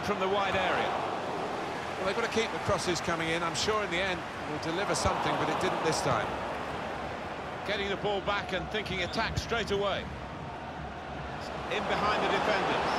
in from the wide area. Well, they've got to keep the crosses coming in. I'm sure in the end will deliver something, but it didn't this time. Getting the ball back and thinking attack straight away. In behind the defenders.